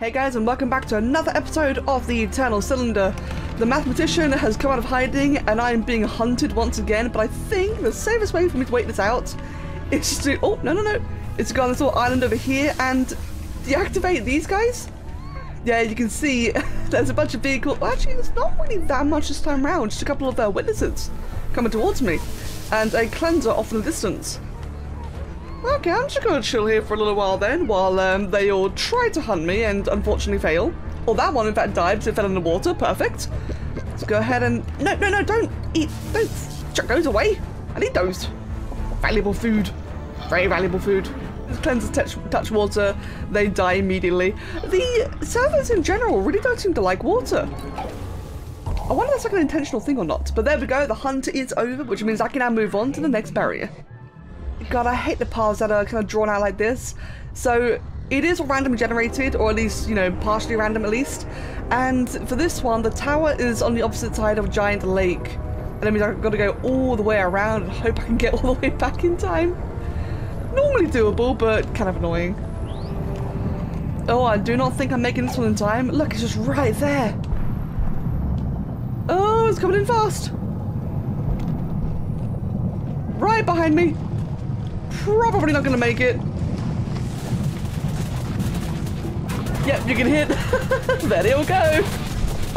Hey guys and welcome back to another episode of the Eternal Cylinder. The mathematician has come out of hiding and I am being hunted once again, but I think the safest way for me to wait this out is just to, oh, no, no, no, is to go on this little island over here and deactivate these guys. Yeah, you can see there's a bunch of vehicles, well, actually there's not really that much this time around, just a couple of uh, witnesses coming towards me and a cleanser off in the distance. Okay, I'm just gonna chill here for a little while then, while um, they all try to hunt me and unfortunately fail. Or that one, in fact, died because it fell in the water. Perfect. Let's go ahead and... No, no, no, don't eat. Don't chuck those away. I need those. Valuable food. Very valuable food. Cleansers touch, touch water, they die immediately. The servers in general really don't seem to like water. I wonder if that's like an intentional thing or not. But there we go, the hunt is over, which means I can now move on to the next barrier. God, I hate the paths that are kind of drawn out like this. So it is randomly generated, or at least, you know, partially random at least. And for this one, the tower is on the opposite side of giant lake. And that means I've got to go all the way around and hope I can get all the way back in time. Normally doable, but kind of annoying. Oh, I do not think I'm making this one in time. Look, it's just right there. Oh, it's coming in fast. Right behind me. Probably not going to make it. Yep, you can hit. there it'll go.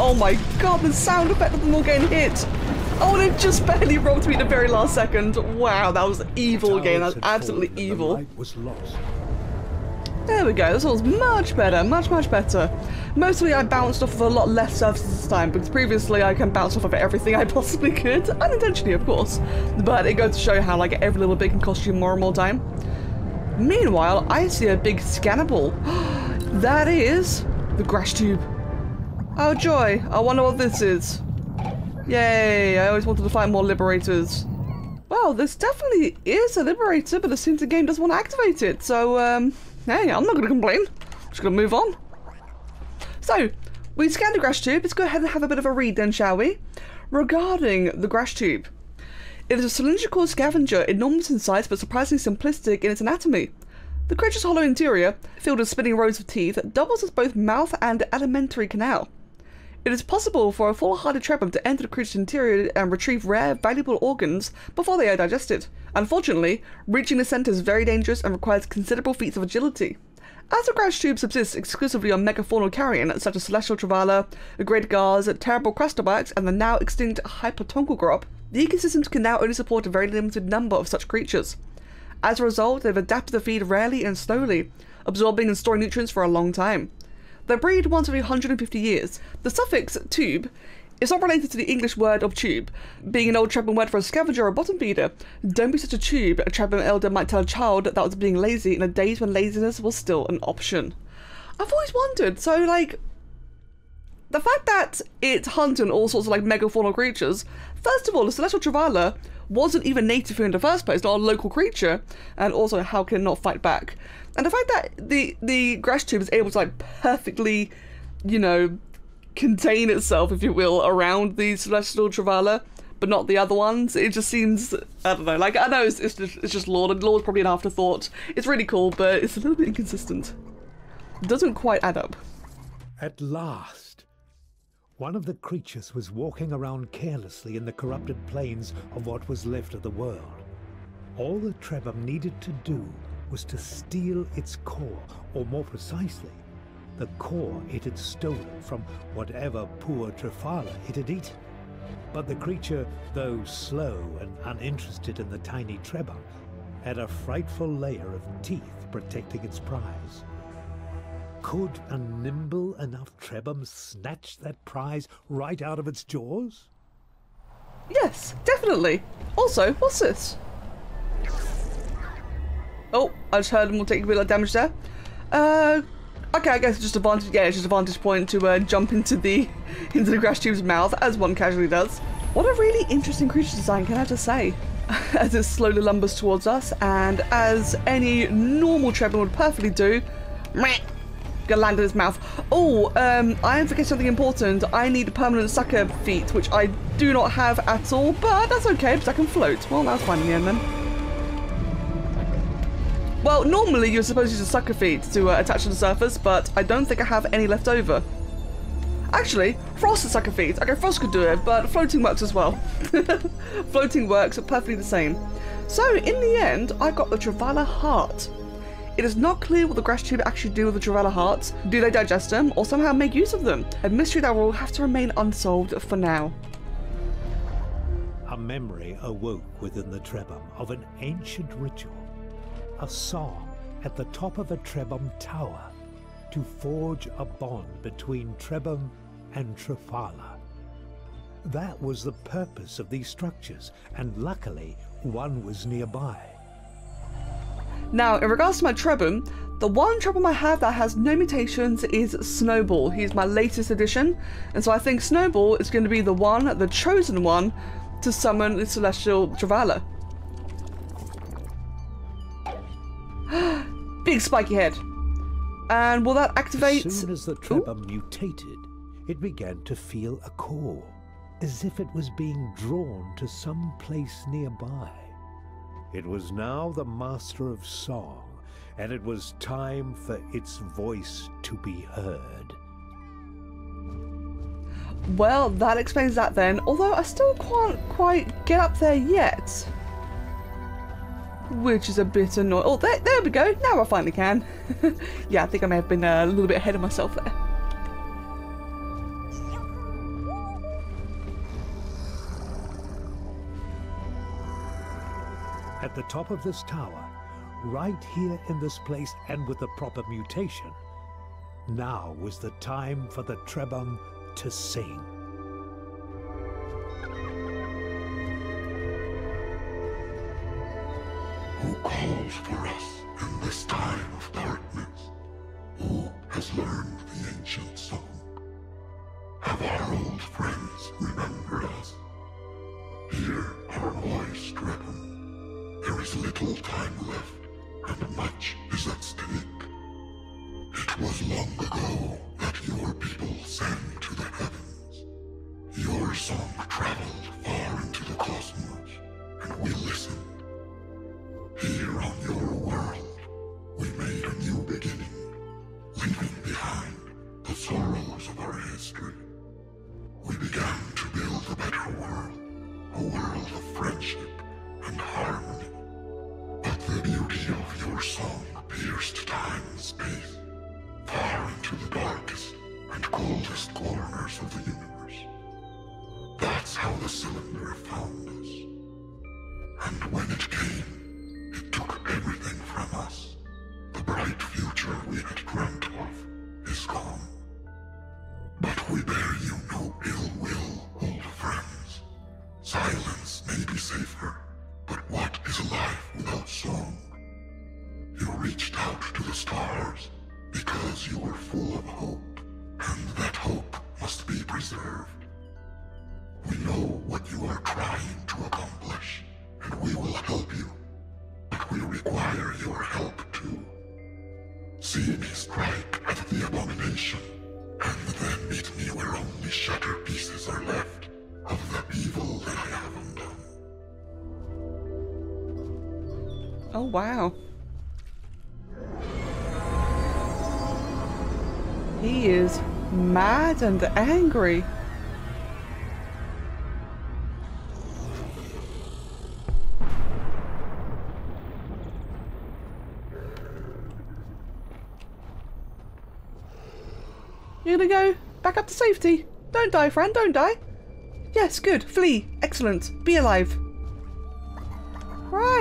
Oh my god, the sound effect of them all getting hit. Oh, and it just barely robbed me the very last second. Wow, that was evil again. That's absolutely evil. was lost. There we go, this was much better, much, much better. Mostly I bounced off of a lot less surfaces this time, because previously I can bounce off of everything I possibly could, unintentionally of course. But it goes to show how like every little bit can cost you more and more time. Meanwhile, I see a big scannable. that is the grash tube. Oh joy, I wonder what this is. Yay, I always wanted to find more liberators. Well, this definitely is a liberator, but it seems the game doesn't want to activate it, so um, Hey, I'm not going to complain. Just going to move on. So, we scanned the grash tube. Let's go ahead and have a bit of a read then, shall we? Regarding the grash tube. It is a cylindrical scavenger, enormous in size but surprisingly simplistic in its anatomy. The creature's hollow interior, filled with spinning rows of teeth, doubles as both mouth and alimentary canal. It is possible for a full-hearted trapper to enter the creature's interior and retrieve rare, valuable organs before they are digested. Unfortunately, reaching the centre is very dangerous and requires considerable feats of agility. As the grash tube subsists exclusively on megafaunal carrion, such as celestial Trawala, great gars, terrible crustobacks, and the now extinct hypotongal the ecosystems can now only support a very limited number of such creatures. As a result, they've adapted to feed rarely and slowly, absorbing and storing nutrients for a long time. They breed once every 150 years. The suffix tube is not related to the English word of tube, being an old Trebhum word for a scavenger or bottom feeder. Don't be such a tube, a Trebhum elder might tell a child that was being lazy in the days when laziness was still an option. I've always wondered, so like, the fact that it's hunting all sorts of like megafaunal creatures, first of all, the Celestial Travala wasn't even native here in the first place, not a local creature, and also how can it not fight back? And the fact that the the grash tube is able to like perfectly, you know, contain itself, if you will, around the celestial Travala, but not the other ones. It just seems I don't know. Like I know it's it's just, it's just Lord, and Lord's probably an afterthought. It's really cool, but it's a little bit inconsistent. It doesn't quite add up. At last, one of the creatures was walking around carelessly in the corrupted plains of what was left of the world. All the Trebhum needed to do was to steal its core, or more precisely, the core it had stolen from whatever poor Trawala it had eaten. But the creature, though slow and uninterested in the tiny Trebhum, had a frightful layer of teeth protecting its prize. Could a nimble enough Trebhum snatch that prize right out of its jaws? Yes, definitely. Also, what's this? Oh, I just heard him will take a bit of damage there. Uh, okay, I guess it's just a vantage. Yeah, it's just a vantage point to uh, jump into the into the grash tube's mouth, as one casually does. What a really interesting creature design, can I just say? as it slowly lumbers towards us, and as any normal Trebhum would perfectly do, meh, gonna land in his mouth. Oh, um, I am forgetting something important. I need a permanent sucker feet, which I do not have at all, but that's okay because I can float. Well, that's fine in the end then. Well, normally you're supposed to use a sucker feed to uh, attach to the surface, but I don't think I have any left over. Actually, frosted sucker feeds. Okay, frost could do it, but floating works as well. floating works are perfectly the same. So, in the end, I got the Travala heart. It is not clear what the grash tube actually do with the Travala hearts. Do they digest them, or somehow make use of them? A mystery that will have to remain unsolved for now. A memory awoke within the Trebhum of an ancient ritual, a song at the top of a Trebhum tower to forge a bond between Trebhum and Trawala. That was the purpose of these structures, and luckily one was nearby. Now, in regards to my Trebhum, the one Trebhum I have that has no mutations is Snowball. He's my latest addition, and so I think Snowball is going to be the one, the chosen one, to summon the Celestial Travala. Big spiky head. And will that activate? As soon as the Trebhum mutated, it began to feel a call, as if it was being drawn to some place nearby. It was now the master of song, and it was time for its voice to be heard. Well, that explains that then, although I still can't quite get up there yet. Which is a bit annoying. Oh, there, there we go. Now I finally can. yeah, I think I may have been uh, a little bit ahead of myself there. At the top of this tower, right here in this place and with the proper mutation, now was the time for the Trebhum to sing. Calls for us in this time of darkness? Who has learned the ancient song? That's how the cylinder found us. And when it came, Oh, wow. He is mad and angry. You're gonna go back up to safety. Don't die, friend, don't die. Yes, good. Flee. Excellent. Be alive.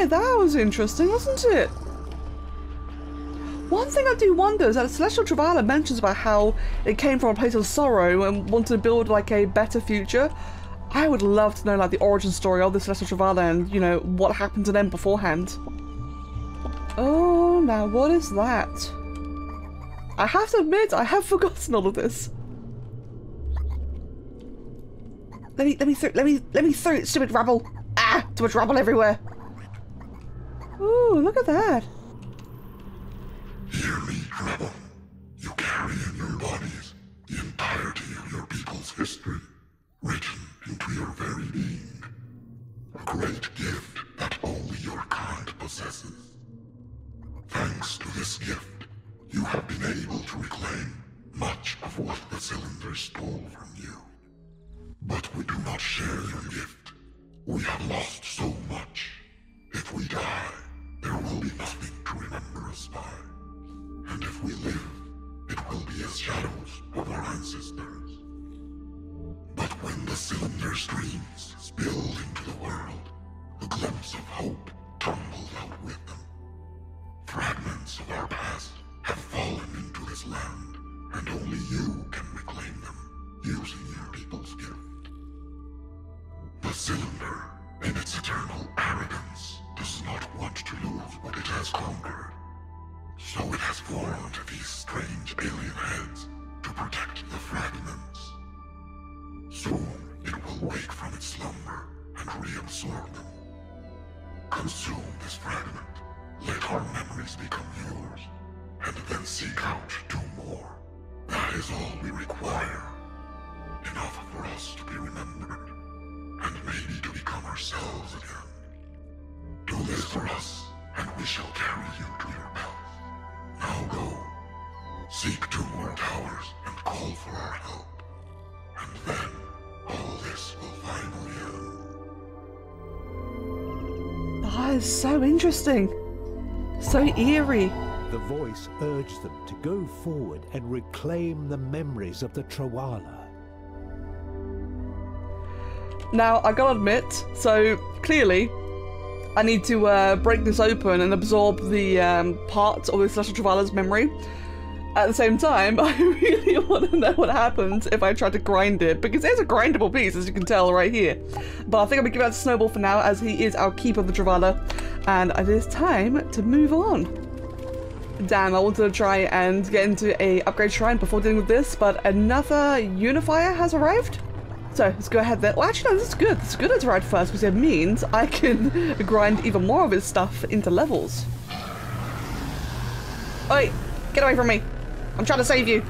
That was interesting, wasn't it? One thing I do wonder is that Celestial Travala mentions about how it came from a place of sorrow and wanted to build like a better future. I would love to know like the origin story of the Celestial Travala and, you know, what happened to them beforehand. Oh, now what is that? I have to admit, I have forgotten all of this. Let me, let me through, let me, let me through, stupid rubble. Ah, too much rubble everywhere. Ooh, look at that. Shadows of our ancestors. But when the cylinder streams spilled into the world, a glimpse of hope tumbled out with them. Fragments of our past have fallen into this land, and only you can reclaim them using your people's gift. The cylinder, in its eternal arrogance, does not want to lose what it has conquered. So it has formed these strange alien heads to protect the fragments. Soon it will wake from its slumber and reabsorb them. Consume this fragment, let our memories become yours, and then seek out two more. That is all we require. Enough for us to be remembered, and maybe to become ourselves again. Do this for us, and we shall carry you to your. Seek two more towers and call for our help. And then, all this will finally end. That is so interesting. So eerie. The voice urged them to go forward and reclaim the memories of the Trawala. Now, I gotta admit, so clearly, I need to uh, break this open and absorb the um, parts of the Celestial Travala's memory. At the same time, I really want to know what happens if I try to grind it, because it's a grindable piece, as you can tell right here. But I think I'm gonna give that to Snowball for now, as he is our keeper of the Travala, and it is time to move on. Damn, I wanted to try and get into a upgrade shrine before dealing with this, but another unifier has arrived. So let's go ahead then. Well, actually, no, this is good. This is good to ride first because it means I can grind even more of his stuff into levels. Oi, get away from me. I'm trying to save you.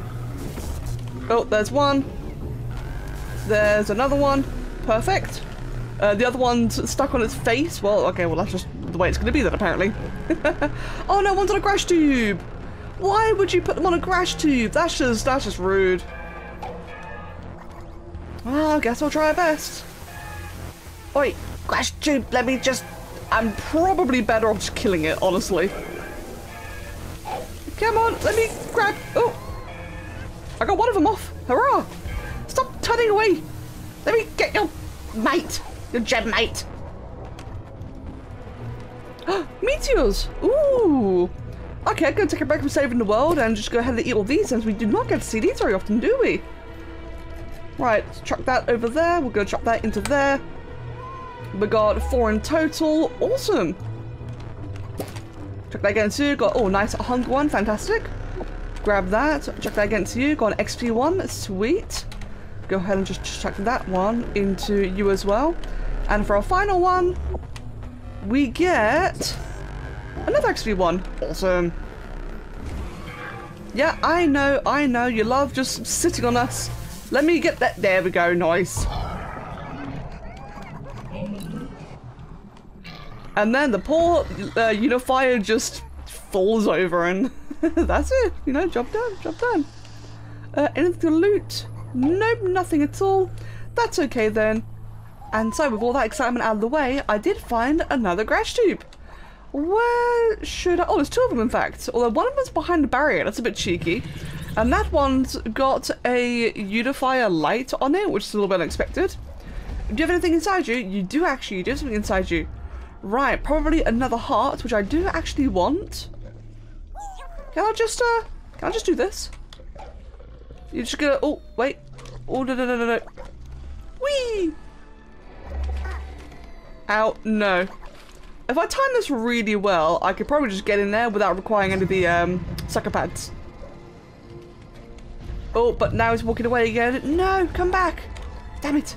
Oh, there's one. There's another one. Perfect. Uh, the other one's stuck on its face. Well, okay, well, that's just the way it's going to be then, apparently. oh, no, one's on a grash tube. Why would you put them on a grash tube? That's just, that's just rude. Well, I guess I'll try our best. Oi, grash tube, let me just... I'm probably better off just killing it, honestly. Come on, let me grab... Oh! I got one of them off. Hurrah! Stop turning away! Let me get your mate! Your gem mate! Meteors! Ooh! Okay, I'm gonna take a break from saving the world and just go ahead and eat all these since we do not get to see these very often, do we? Right, let's chuck that over there. We're gonna chuck that into there. We got four in total. Awesome. Chuck that against you. Got, oh, nice hunger one. Fantastic. Grab that. Check that against you. Got an XP one. Sweet. Go ahead and just chuck that one into you as well. And for our final one, we get another XP one. Awesome. Yeah, I know, I know. You love just sitting on us. Let me get that. There we go. Nice. And then the poor uh, unifier just falls over and that's it. You know, job done, job done. Uh, anything to loot? Nope, nothing at all. That's okay then. And so with all that excitement out of the way, I did find another grash tube. Where should I? Oh, there's two of them in fact. Although one of them's behind the barrier. That's a bit cheeky. And that one's got a unifier light on it, which is a little bit unexpected. Do you have anything inside you? You do actually. You do have something inside you. Right, probably another heart, which I do actually want. Can I just, uh, can I just do this? You're just gonna, oh, wait. Oh, no, no, no, no, no. Whee! Ow, no. If I time this really well, I could probably just get in there without requiring any of the, um, sucker pads. Oh, but now he's walking away again. No, come back. Damn it.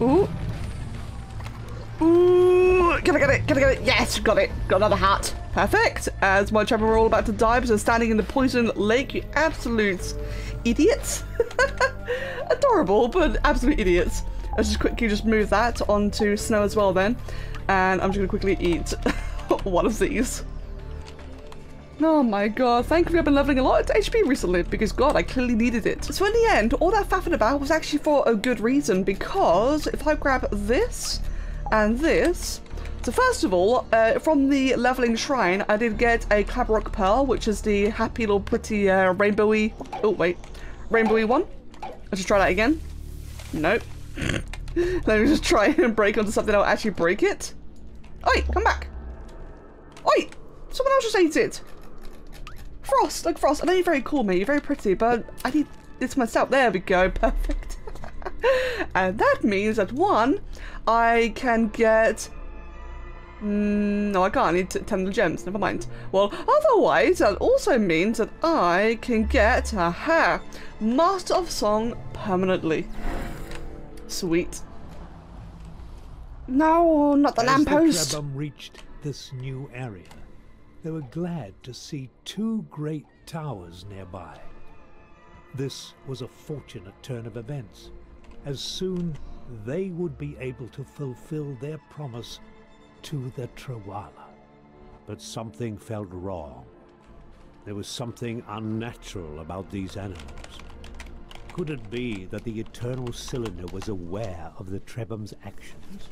Ooh. Ooh. Can I get it? Can I get it? Yes, got it. Got another hat. Perfect. As my children were all about to die because they're standing in the poison lake, you absolute idiots. Adorable, but absolute idiots. Let's just quickly just move that onto snow as well then. And I'm just going to quickly eat one of these. Oh my god, thankfully I've been leveling a lot of HP recently because god, I clearly needed it. So in the end, all that faffing about was actually for a good reason because if I grab this and this, so first of all, uh, from the leveling shrine, I did get a Clabrock Pearl, which is the happy little pretty uh, rainbowy, oh wait, rainbowy one. Let's just try that again. Nope. Let me just try and break onto something that'll actually break it. Oi, come back. Oi, someone else just ate it. Frost, like Frost. I know you're very cool, mate. You're very pretty, but I need this myself. There we go. Perfect. and that means that one, I can get. Mm, no, I can't. I need 10 gems. Never mind. Well, otherwise, that also means that I can get, aha, Master of Song permanently. Sweet. No, not the As lamppost. the reached this new area, they were glad to see two great towers nearby. This was a fortunate turn of events, as soon they would be able to fulfill their promise to the Trawala. But something felt wrong. There was something unnatural about these animals. Could it be that the Eternal Cylinder was aware of the Trebhum's actions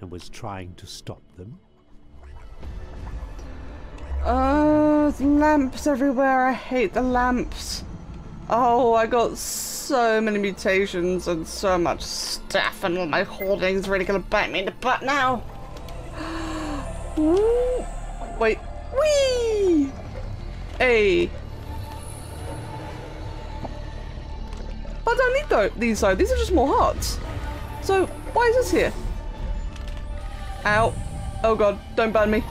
and was trying to stop them? Oh, lamps everywhere. I hate the lamps. Oh, I got so many mutations and so much stuff, and all my holdings really gonna bite me in the butt now. Ooh. Wait. Whee! Hey. I don't need tho- these though. These are just more hearts. So, why is this here? Ow. Oh god, don't burn me.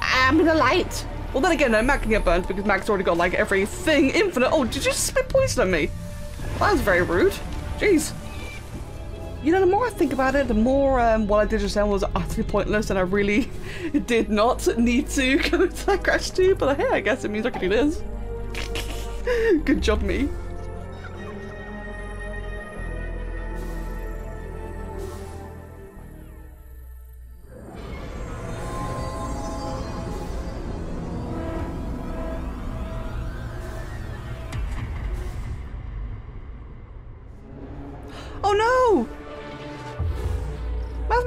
I'm in the light. Well, then again, no, Mac can get burnt because Mac's already got like everything infinite. Oh, did you spit poison on me? That was very rude. Jeez. You know, the more I think about it, the more um, what I did just then was utterly pointless, and I really did not need to go to that crash too. But hey, I guess it means I can do this. Good job, me.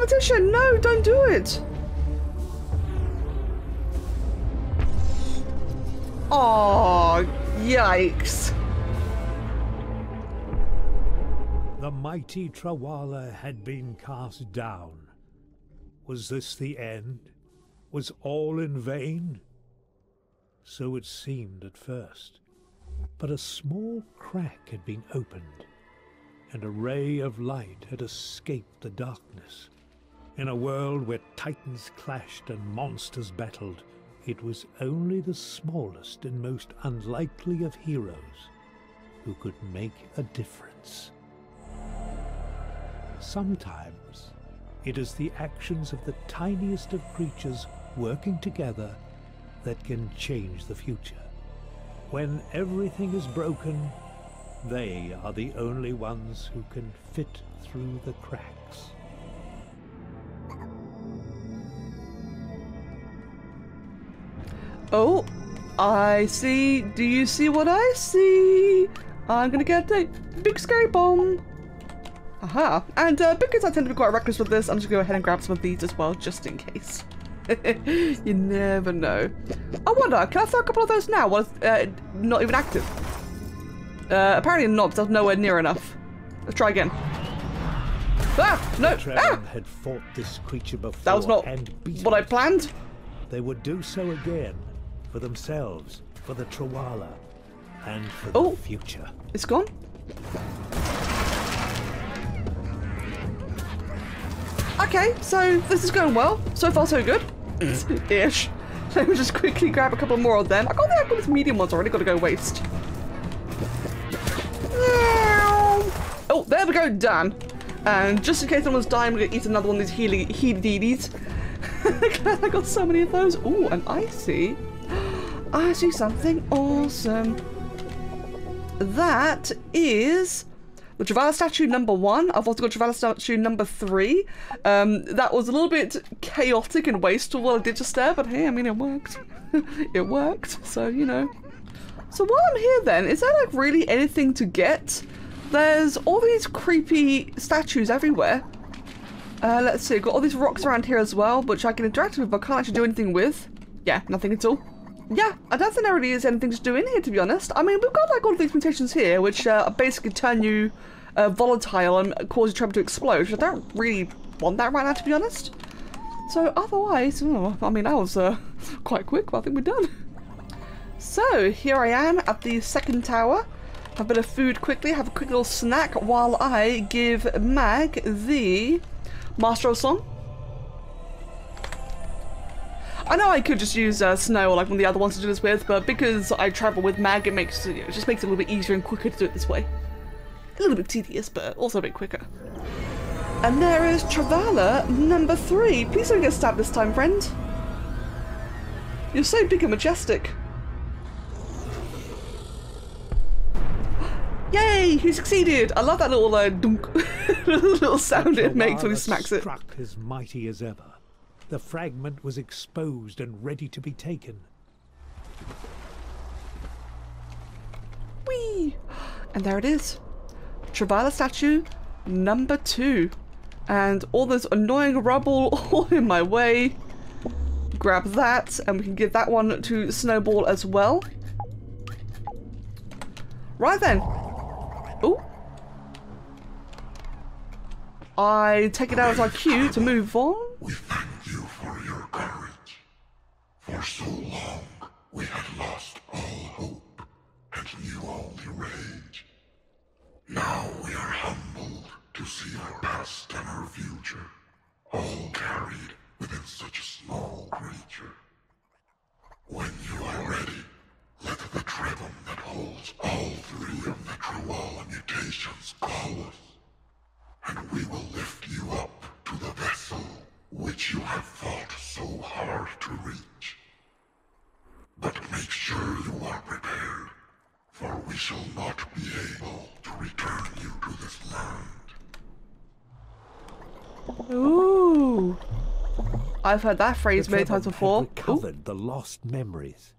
No, don't do it! Oh, yikes. The mighty Trawala had been cast down. Was this the end? Was all in vain? So it seemed at first. But a small crack had been opened, and a ray of light had escaped the darkness. In a world where titans clashed and monsters battled, it was only the smallest and most unlikely of heroes who could make a difference. Sometimes it is the actions of the tiniest of creatures working together that can change the future. When everything is broken, they are the only ones who can fit through the cracks. Oh, I see. Do you see what I see? I'm gonna get a big scary bomb. Aha. And uh, because I tend to be quite reckless with this, I'm just gonna go ahead and grab some of these as well, just in case. you never know. I wonder, can I throw a couple of those now while it's uh, not even active? Uh, apparently not, was nowhere near enough. Let's try again. Ah! No! Ah! Had fought this creature before That was not what I planned. They would do so again, for themselves, for the Trawala, and for the Oh. future. It's gone. Okay, so this is going well. So far, so good. Ish. Let me just quickly grab a couple more of them. I got the I got these medium ones already. Got to go waste. Oh, there we go. Done. And just in case someone's dying, I'm gonna eat another one of these healy healy I got so many of those. Oh, and I see. I see something awesome. That is the Travala statue number one. I've also got Travala statue number three. Um, that was a little bit chaotic and wasteful what I did just there, but hey, I mean, it worked. it worked, so, you know. So while I'm here then, is there like really anything to get? There's all these creepy statues everywhere. Uh, let's see, got all these rocks around here as well, which I can interact with but can't actually do anything with. Yeah, nothing at all. Yeah, I don't think there really is anything to do in here, to be honest. I mean, we've got like all these mutations here, which uh, basically turn you uh, volatile and cause your tremor to explode, I don't really want that right now, to be honest. So otherwise, oh, I mean, that was uh, quite quick, but I think we're done. So, here I am at the second tower. Have a bit of food quickly, have a quick little snack while I give Mag the Master of Song. I know I could just use uh, Snow or like one of the other ones to do this with, but because I travel with Mag, it makes it just makes it a little bit easier and quicker to do it this way. A little bit tedious, but also a bit quicker. And there is Travala number three. Please don't get stabbed this time, friend. You're so big and majestic. Yay! He succeeded! I love that little uh, dunk, little sound it makes when he smacks it. struck as mighty as ever. The fragment was exposed and ready to be taken. Whee! And there it is. Travala statue number two. And all this annoying rubble all in my way. Grab that, and we can give that one to Snowball as well. Right then. Oh. I take it out as our cue to move on. We thank you for your courage. For so long, we had lost all hope and knew only rage. Now we are humbled to see our past and our future, all carried within such a small creature. When you are ready, let the Trebhum that holds all three of the Trawala mutations call us, and we will lift you up to the vessel which you have fought so hard to reach. But make sure you are prepared, for we shall not be able to return you to this land. Ooh. I've heard that phrase The many times had before. Ooh. recovered the lost memories.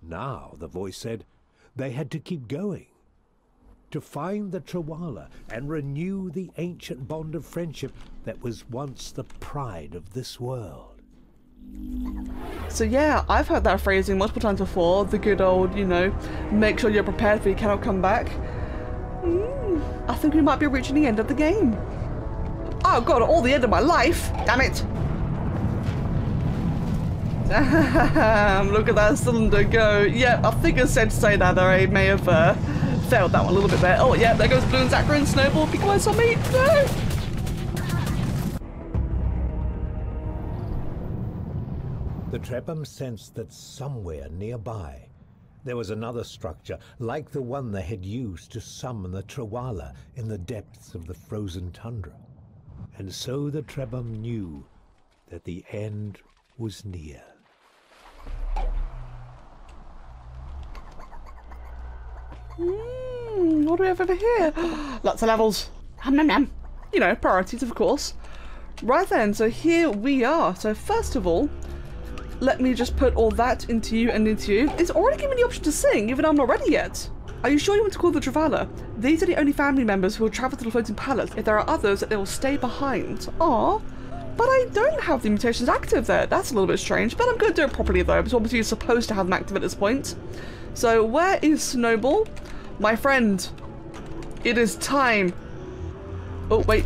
Now, the voice said, they had to keep going. To find the Trawala and renew the ancient bond of friendship that was once the pride of this world. So yeah, I've heard that phrasing multiple times before. The good old, you know, make sure you're prepared for you cannot come back. Mm, I think we might be reaching the end of the game. Oh god, all the end of my life! Damn it! Damn, look at that cylinder go. Yeah, I think I said to say that, I may have uh, failed that one a little bit there. Oh yeah, there goes Blue and Zachary and Snowball. Be quiet on me! No! The Trebhum sensed that somewhere nearby there was another structure like the one they had used to summon the Trawala in the depths of the frozen tundra. And so the Trebhum knew that the end was near. Hmm, what do we have over here? Lots of levels. Hum, nom, nom. You know, priorities, of course. Right then, so here we are. So first of all, let me just put all that into you and into you. It's already given me the option to sing, even though I'm not ready yet. Are you sure you want to call the Travala? These are the only family members who will travel to the floating palace. If there are others, they will stay behind. Ah, but I don't have the mutations active there. That's a little bit strange, but I'm going to do it properly though, because obviously you're supposed to have them active at this point. So where is Snowball? My friend, it is time. Oh, wait.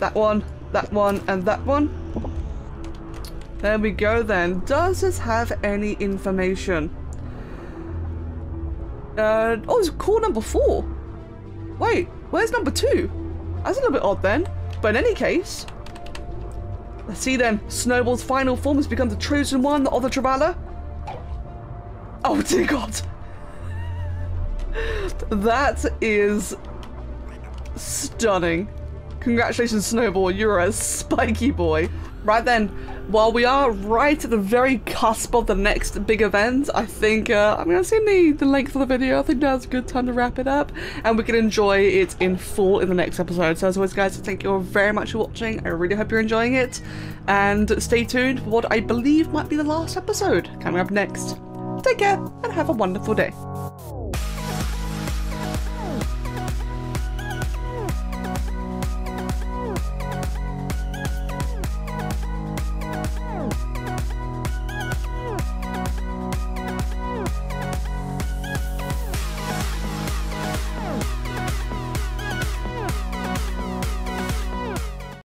That one, that one, and that one. There we go then. Does this have any information? Uh, oh, it's call number four. Wait, where's number two? That's a little bit odd then. But in any case, let's see then. Snowball's final form has become the chosen one the other Travala. Oh dear God. That is stunning. Congratulations, Snowball, you're a spiky boy. Right then, while we are right at the very cusp of the next big event, I think uh, I'm going to see the, the length of the video. I think now's a good time to wrap it up, and we can enjoy it in full in the next episode. So as always, guys, thank you all very much for watching. I really hope you're enjoying it, and stay tuned for what I believe might be the last episode coming up next. Take care, and have a wonderful day.